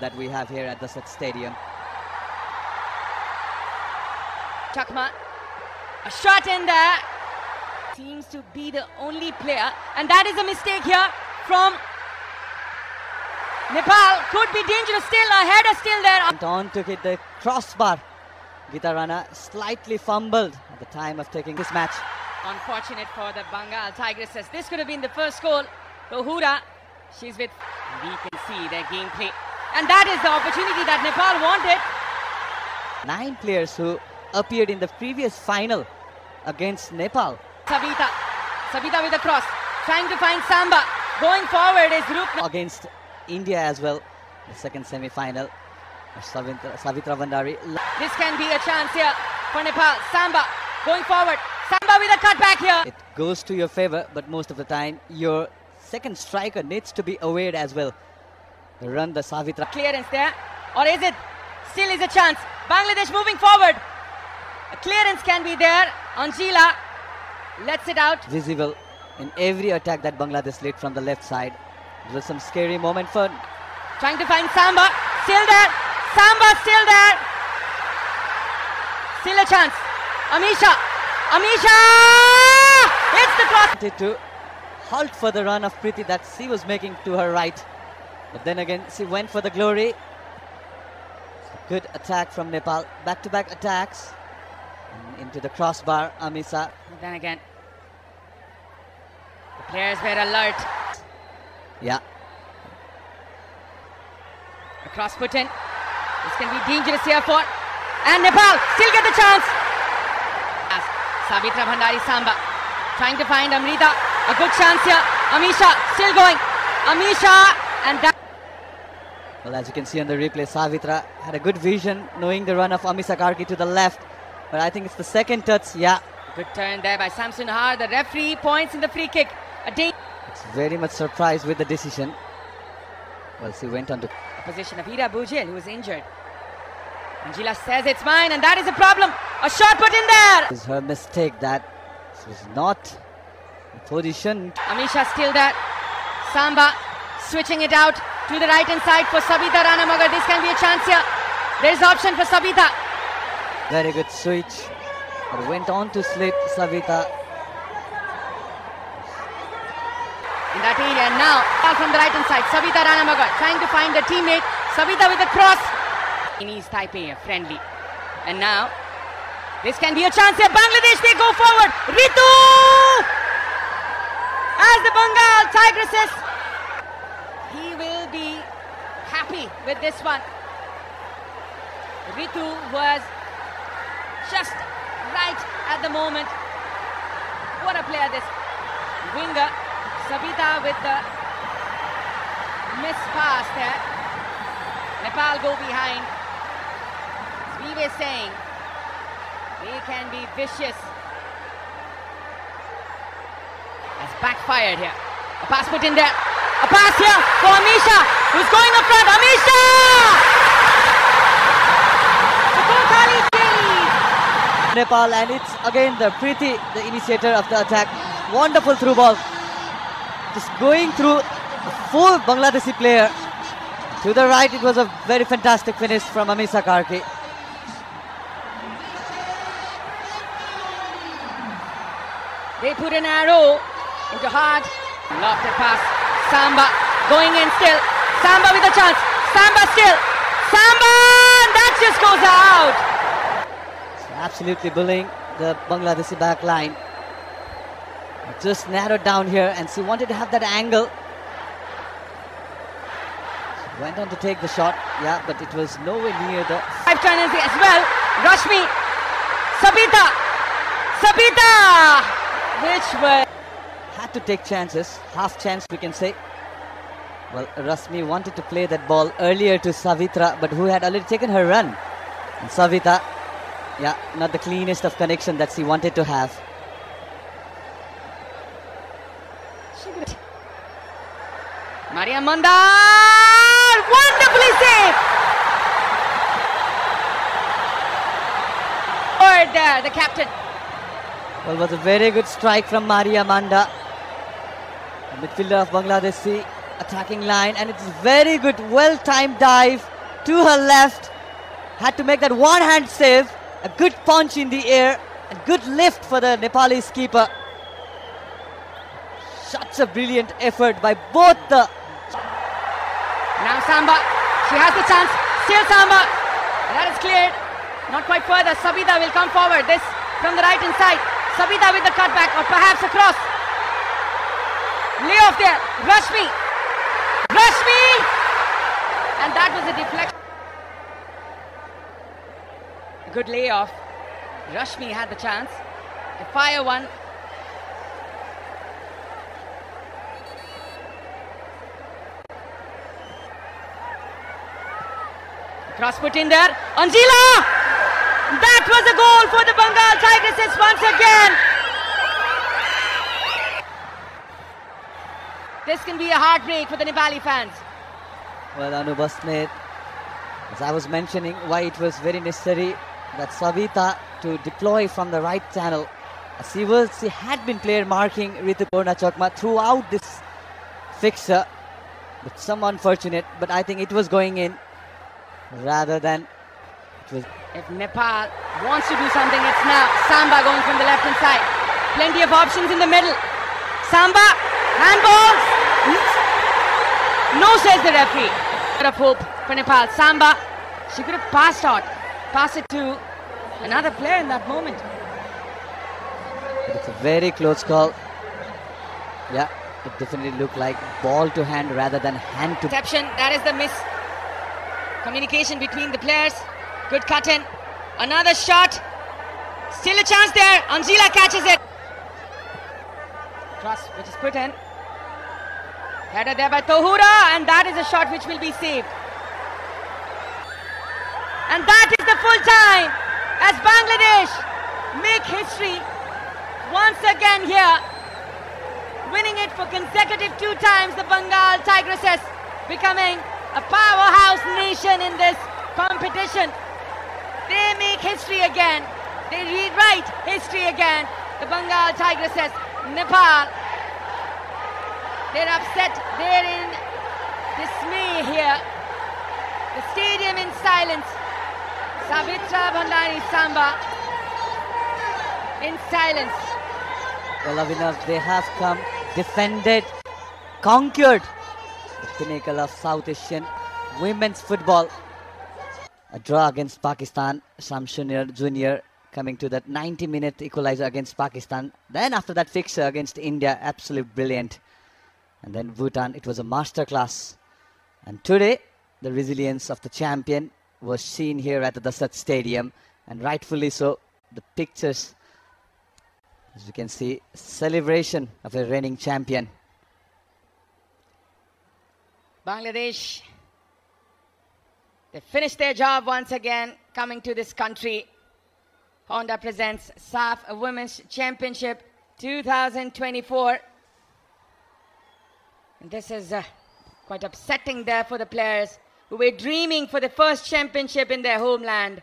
that we have here at the Sat Stadium. Chakma. A shot in there. Seems to be the only player. And that is a mistake here from Nepal. Could be dangerous still. A header still there. Went on to hit the crossbar. Gita Rana slightly fumbled at the time of taking this match. Unfortunate for the Bengal Tigresses. This could have been the first goal. Tohura, she's with. We can see their gameplay. And that is the opportunity that Nepal wanted. Nine players who appeared in the previous final against Nepal. Savita. Savita with a cross. Trying to find Samba. Going forward is Rupna. Against India as well, the second semi-final. Savitra, Savitra Bhandari. This can be a chance here for Nepal. Samba going forward. Samba with a cutback here. It goes to your favor, but most of the time your second striker needs to be aware as well. Run the Savitra. Clearance there. Or is it? Still is a chance. Bangladesh moving forward. A clearance can be there. Anjila lets it out. Visible in every attack that Bangladesh led from the left side. It was some scary moment for Trying to find Samba. Still there. Samba still there. Still a chance. Amisha. Amisha! It's the cross. to halt for the run of Priti that she was making to her right. But then again, she went for the glory. Good attack from Nepal. Back to back attacks. And into the crossbar, Amisha. Then again, the players were alert. Yeah, A cross put in. This can be dangerous here for. And Nepal still get the chance. As Savitra Bhandari Samba trying to find Amrita. A good chance here. Amisha still going. Amisha and that. Well, as you can see on the replay, Savitra had a good vision, knowing the run of Amisha Karki to the left. But I think it's the second touch. Yeah, Good turn there by Shamsunnahar. The referee points in the free kick. A day. it's very much surprised with the decision. Well, she went on to Position of Hira Bujil was injured. Anjila says it's mine and that is a problem. A shot put in there. It's her mistake that she was not in position. Amisha still there. Samba switching it out to the right hand side for Sabita Rana Magar. This can be a chance here. There is option for Sabita. Very good switch. But went on to slip Savita. In that area now, from the right hand side. Sabita Rana Magar trying to find a teammate. Sabita with a cross. In East Taipei, friendly. And now, this can be a chance here. Bangladesh, they go forward. Ritu! As the Bengal Tigresses, he will be happy with this one. Ritu was just right at the moment. What a player this winger. Sabita with the miss pass there. Nepal go behind. We were saying, they can be vicious. Has backfired here. A pass put in there. A pass here for Amisha, who's going up front. Amisha! The Kothali lead. Nepal and it's again the Preeti, the initiator of the attack. Wonderful through ball. Just going through full Bangladeshi player. To the right, it was a very fantastic finish from Amisha Karki. They put an arrow into hard. Lofted pass. Samba going in still. Samba with a chance. Samba still. Samba! And that just goes out. Absolutely bullying the Bangladeshi back line. Just narrowed down here and she wanted to have that angle. She went on to take the shot, yeah, but it was nowhere near the Five turners as well. Rashmi. Sabita. Sabita! Which were. had to take chances, half chance we can say. Well, Rashmi wanted to play that ball earlier to Savitra, but who had already taken her run. And Savita, yeah, not the cleanest of connection that she wanted to have. Maria Manda! Wonderfully saved! Forward there, the captain. Well, was a very good strike from Maria Manda. The midfielder of Bangladesh. She attacking line, and it's very good, well timed dive to her left. Had to make that one hand save, a good punch in the air, and good lift for the Nepalese keeper. Such a brilliant effort by both the. Now Samba, she has the chance. Still Samba. That is cleared. Not quite further. Sabita will come forward. This from the right hand side. Sabita with the cutback or perhaps a cross. Lay off there. Rashmi. Rashmi! And that was a deflection. Good layoff. Rashmi had the chance to fire one. Cross put in there. Anjila! That was a goal for the Bengal Tigresses once again. This can be a heartbreak for the Nepali fans. Well, Anu Basnet, as I was mentioning, why it was very necessary that Savita to deploy from the right channel. As he was, he had been player marking Rituparna Chakma throughout this fixture. But some unfortunate, but I think it was going in rather than it was. If Nepal wants to do something, it's now. Samba going from the left hand side. Plenty of options in the middle. Samba, handballs. No, says the referee. Bit of hope for Nepal. Samba, she could have passed out. Pass it to another player in that moment. But it's a very close call. Yeah, it definitely looked like ball to hand rather than hand to. Interception, that is the miss. Communication between the players. Good cut in. Another shot. Still a chance there. Anjila catches it. Cross, which is put in. Header there by Tohura, and that is a shot which will be saved. And that is the full time as Bangladesh make history once again here. Winning it for consecutive two times, the Bengal Tigresses becoming a powerhouse nation in this competition. They make history again. They rewrite history again. The Bengal Tigresses, Nepal. They're upset. They're in dismay here. The stadium in silence. Savitra Bhandari Samba in silence. Well, Avinav, they have come, defended, conquered the pinnacle of South Asian women's football. A draw against Pakistan, Shamsunnahar Junior coming to that 90 minute equalizer against Pakistan. Then, after that fixture against India, absolute brilliant. And then Bhutan, it was a masterclass. And today, the resilience of the champion was seen here at the Dasarath Stadium, and rightfully so. The pictures, as you can see, celebration of a reigning champion. Bangladesh, they finished their job once again coming to this country. Honda presents SAF Women's Championship 2024. And this is uh, quite upsetting there for the players who were dreaming for the first championship in their homeland.